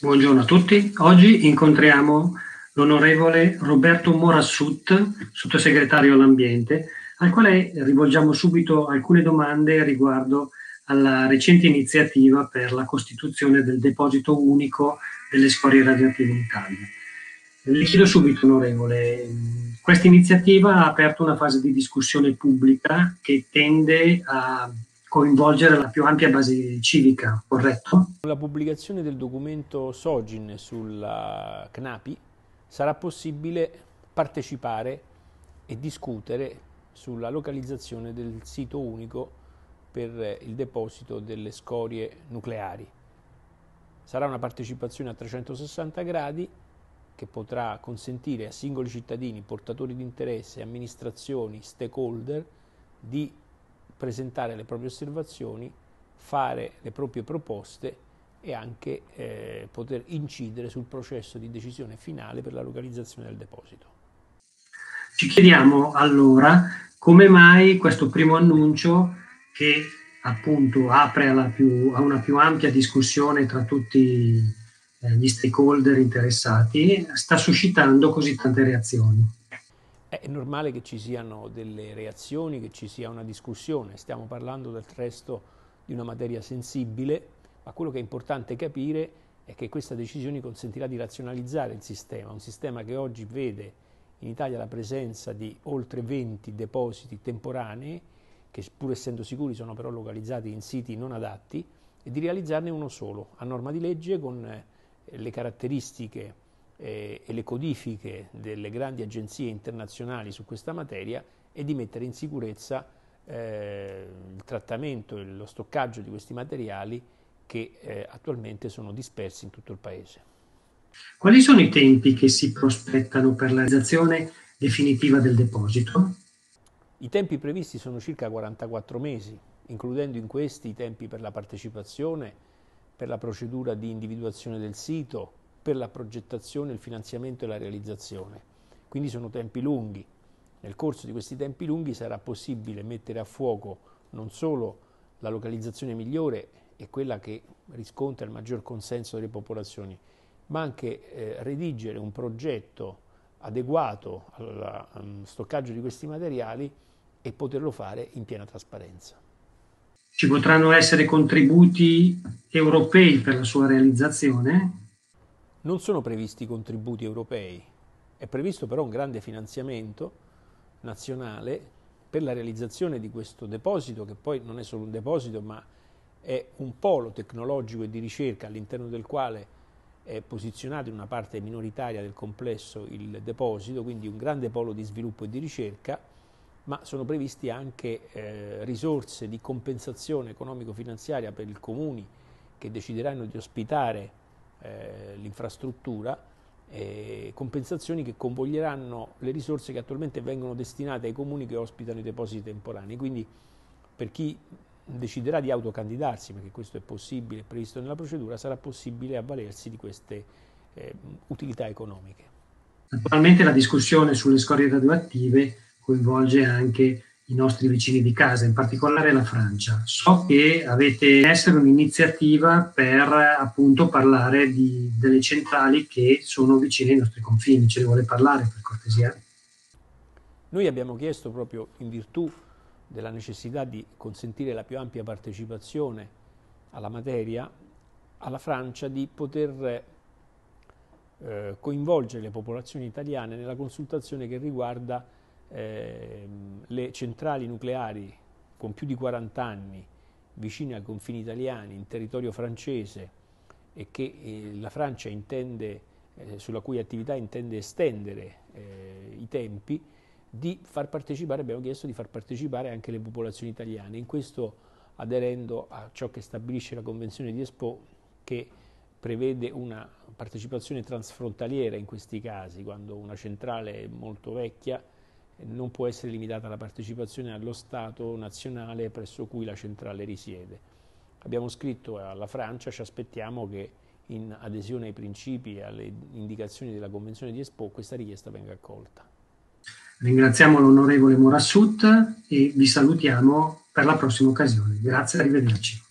Buongiorno a tutti. Oggi incontriamo l'onorevole Roberto Morassut, sottosegretario all'ambiente, al quale rivolgiamo subito alcune domande riguardo alla recente iniziativa per la costituzione del deposito unico delle scorie radioattive in Italia. Le chiedo subito, onorevole, questa iniziativa ha aperto una fase di discussione pubblica che tende a coinvolgere la più ampia base civica, corretto? Con la pubblicazione del documento Sogin sulla CNAPI sarà possibile partecipare e discutere sulla localizzazione del sito unico per il deposito delle scorie nucleari. Sarà una partecipazione a 360 gradi che potrà consentire a singoli cittadini, portatori di interesse, amministrazioni, stakeholder di presentare le proprie osservazioni, fare le proprie proposte e anche eh, poter incidere sul processo di decisione finale per la localizzazione del deposito. Ci chiediamo allora come mai questo primo annuncio che appunto apre più, a una più ampia discussione tra tutti eh, gli stakeholder interessati, sta suscitando così tante reazioni. È normale che ci siano delle reazioni, che ci sia una discussione, stiamo parlando del resto di una materia sensibile, ma quello che è importante capire è che questa decisione consentirà di razionalizzare il sistema, un sistema che oggi vede in Italia la presenza di oltre 20 depositi temporanei, che pur essendo sicuri sono però localizzati in siti non adatti, e di realizzarne uno solo, a norma di legge con eh, le caratteristiche eh, e le codifiche delle grandi agenzie internazionali su questa materia e di mettere in sicurezza eh, il trattamento e lo stoccaggio di questi materiali che eh, attualmente sono dispersi in tutto il Paese. Quali sono i tempi che si prospettano per la realizzazione definitiva del deposito? I tempi previsti sono circa 44 mesi, includendo in questi i tempi per la partecipazione per la procedura di individuazione del sito, per la progettazione, il finanziamento e la realizzazione. Quindi sono tempi lunghi. Nel corso di questi tempi lunghi sarà possibile mettere a fuoco non solo la localizzazione migliore e quella che riscontra il maggior consenso delle popolazioni, ma anche eh, redigere un progetto adeguato al um, stoccaggio di questi materiali e poterlo fare in piena trasparenza. Ci potranno essere contributi europei per la sua realizzazione? Non sono previsti contributi europei, è previsto però un grande finanziamento nazionale per la realizzazione di questo deposito, che poi non è solo un deposito, ma è un polo tecnologico e di ricerca all'interno del quale è posizionato in una parte minoritaria del complesso il deposito, quindi un grande polo di sviluppo e di ricerca ma sono previsti anche eh, risorse di compensazione economico-finanziaria per i comuni che decideranno di ospitare eh, l'infrastruttura, eh, compensazioni che convoglieranno le risorse che attualmente vengono destinate ai comuni che ospitano i depositi temporanei. Quindi per chi deciderà di autocandidarsi, perché questo è possibile, è previsto nella procedura, sarà possibile avvalersi di queste eh, utilità economiche. Attualmente la discussione sulle scorie radioattive coinvolge anche i nostri vicini di casa, in particolare la Francia. So che avete essere un'iniziativa per appunto parlare di, delle centrali che sono vicine ai nostri confini. Ce ne vuole parlare per cortesia? Noi abbiamo chiesto proprio in virtù della necessità di consentire la più ampia partecipazione alla materia alla Francia di poter eh, coinvolgere le popolazioni italiane nella consultazione che riguarda eh, le centrali nucleari con più di 40 anni vicine ai confini italiani, in territorio francese e che eh, la Francia intende, eh, sulla cui attività intende estendere eh, i tempi, di far partecipare, abbiamo chiesto di far partecipare anche le popolazioni italiane, in questo aderendo a ciò che stabilisce la Convenzione di Espoo che prevede una partecipazione transfrontaliera in questi casi, quando una centrale molto vecchia non può essere limitata la partecipazione allo Stato nazionale presso cui la centrale risiede. Abbiamo scritto alla Francia, ci aspettiamo che in adesione ai principi e alle indicazioni della Convenzione di Espoo questa richiesta venga accolta. Ringraziamo l'onorevole Morassut e vi salutiamo per la prossima occasione. Grazie, arrivederci.